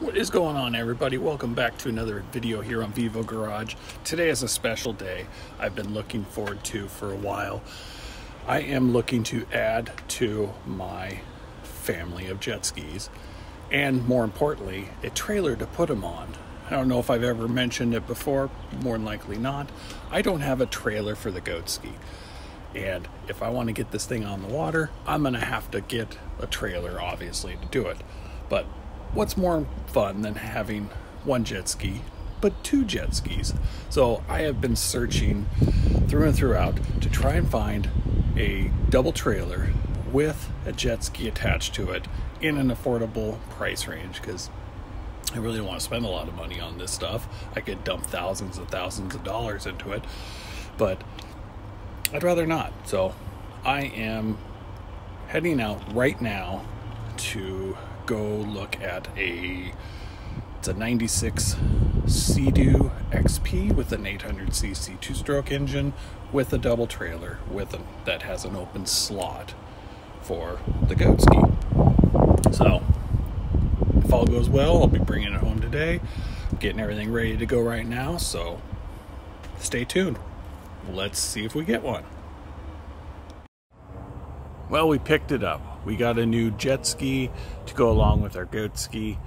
What is going on everybody? Welcome back to another video here on Vivo Garage. Today is a special day I've been looking forward to for a while. I am looking to add to my family of jet skis and more importantly, a trailer to put them on. I don't know if I've ever mentioned it before, more than likely not. I don't have a trailer for the goat ski. And if I want to get this thing on the water, I'm going to have to get a trailer, obviously, to do it. But what's more fun than having one jet ski, but two jet skis? So I have been searching through and throughout to try and find a double trailer with a jet ski attached to it in an affordable price range because I really don't want to spend a lot of money on this stuff. I could dump thousands and thousands of dollars into it, but I'd rather not. So I am heading out right now to go look at a it's a 96 Sea-Doo XP with an 800cc two-stroke engine with a double trailer with a, that has an open slot for the goat ski. So if all goes well, I'll be bringing it home today. getting everything ready to go right now, so stay tuned. Let's see if we get one. Well, we picked it up. We got a new jet ski to go along with our goat ski,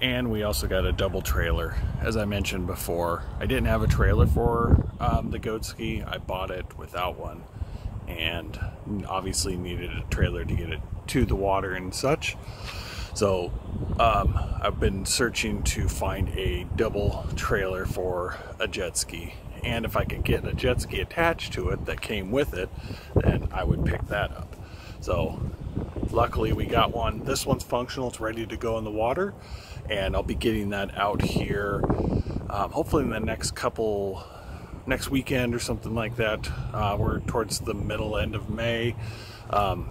and we also got a double trailer. As I mentioned before, I didn't have a trailer for um, the goat ski. I bought it without one, and obviously needed a trailer to get it to the water and such. So um, I've been searching to find a double trailer for a jet ski. And if I could get a jet ski attached to it that came with it, then I would pick that up. So luckily we got one. This one's functional, it's ready to go in the water. And I'll be getting that out here, um, hopefully in the next couple, next weekend or something like that. Uh, we're towards the middle end of May. Um,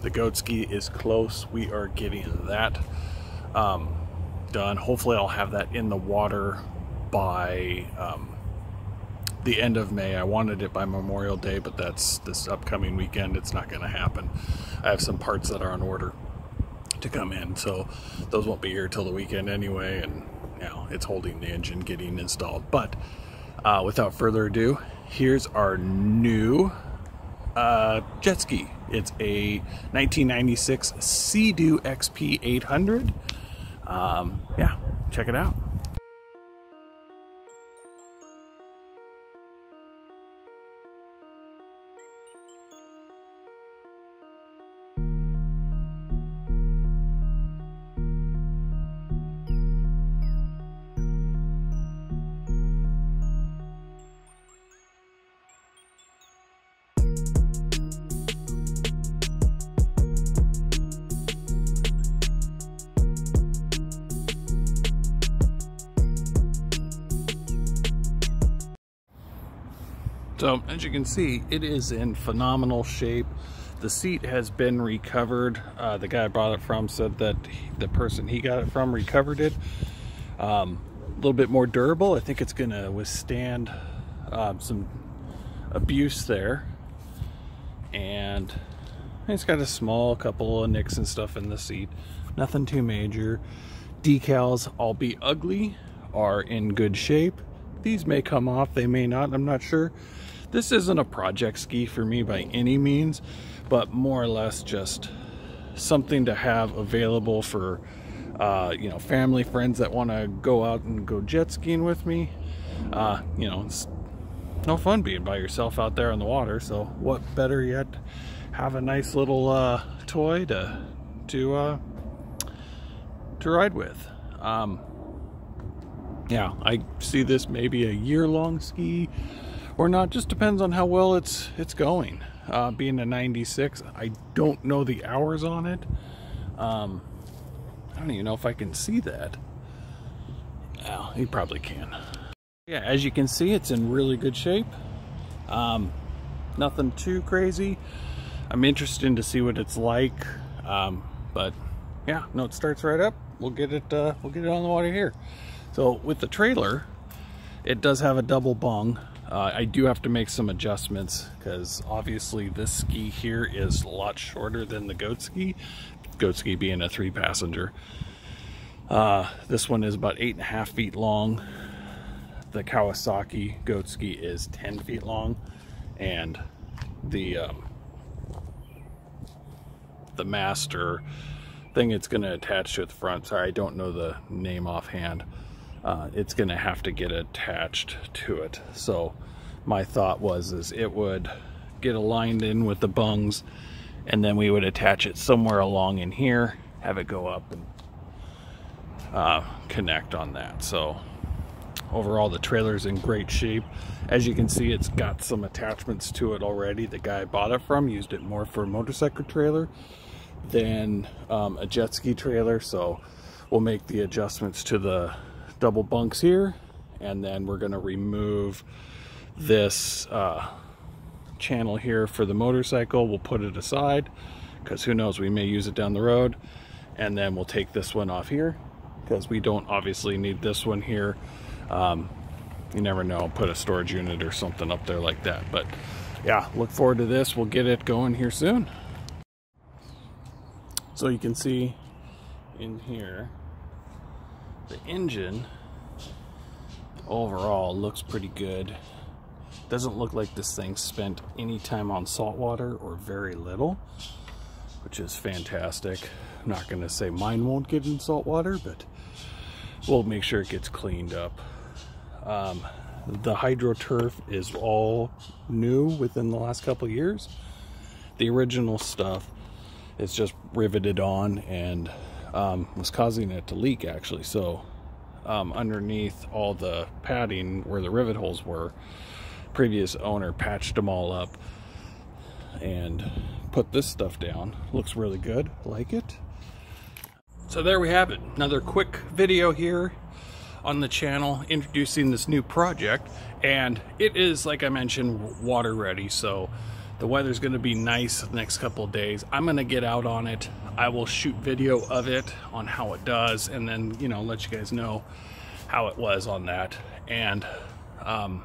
the goat ski is close. We are getting that um, done. Hopefully I'll have that in the water by um, the end of May. I wanted it by Memorial Day, but that's this upcoming weekend. It's not going to happen. I have some parts that are on order to come in, so those won't be here till the weekend anyway, and you it's holding the engine getting installed. But uh, without further ado, here's our new uh, jet ski. It's a 1996 Sea-Doo XP 800. Um, yeah, check it out. So as you can see, it is in phenomenal shape. The seat has been recovered. Uh, the guy I bought it from said that he, the person he got it from recovered it. Um, a little bit more durable. I think it's gonna withstand um, some abuse there. And it's got a small couple of nicks and stuff in the seat. Nothing too major. Decals, albeit ugly, are in good shape. These may come off, they may not, I'm not sure. This isn't a project ski for me by any means, but more or less just something to have available for uh, you know family friends that want to go out and go jet skiing with me. Uh, you know, it's no fun being by yourself out there on the water. So what better yet, have a nice little uh, toy to to uh, to ride with. Um, yeah, I see this maybe a year-long ski or not. Just depends on how well it's it's going. Uh, being a 96, I don't know the hours on it. Um, I don't even know if I can see that. Oh, you probably can. Yeah, as you can see, it's in really good shape. Um, nothing too crazy. I'm interested to see what it's like. Um, but yeah, no, it starts right up. We'll get it. Uh, we'll get it on the water here. So with the trailer, it does have a double bunk. Uh, I do have to make some adjustments because obviously this ski here is a lot shorter than the goat ski. Goat ski being a three passenger. Uh, this one is about eight and a half feet long. The Kawasaki goat ski is 10 feet long and the um, the master thing it's going to attach to at the front. Sorry, I don't know the name offhand. Uh, it's going to have to get attached to it. So my thought was is it would get aligned in with the bunks and then we would attach it somewhere along in here, have it go up and uh, connect on that. So overall the trailer's in great shape. As you can see, it's got some attachments to it already. The guy I bought it from used it more for a motorcycle trailer than um, a jet ski trailer. So we'll make the adjustments to the double bunks here. And then we're gonna remove this uh, channel here for the motorcycle. We'll put it aside because who knows, we may use it down the road. And then we'll take this one off here because we don't obviously need this one here. Um, you never know, put a storage unit or something up there like that. But yeah, look forward to this. We'll get it going here soon. So you can see in here, the engine overall looks pretty good. Doesn't look like this thing spent any time on salt water or very little, which is fantastic. I'm not gonna say mine won't get in salt water, but we'll make sure it gets cleaned up. Um, the HydroTurf is all new within the last couple years. The original stuff is just riveted on and um, was causing it to leak actually. So um, underneath all the padding where the rivet holes were, previous owner patched them all up and put this stuff down. Looks really good, like it. So there we have it, another quick video here on the channel introducing this new project and it is like I mentioned water ready so the weather's going to be nice the next couple days. I'm going to get out on it. I will shoot video of it on how it does and then you know let you guys know how it was on that. And um,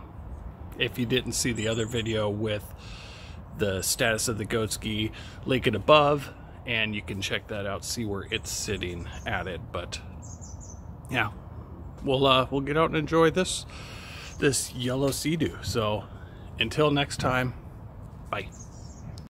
if you didn't see the other video with the status of the goat ski link it above and you can check that out see where it's sitting at it but yeah. We'll uh, we'll get out and enjoy this this yellow sea-doo. So until next time, bye.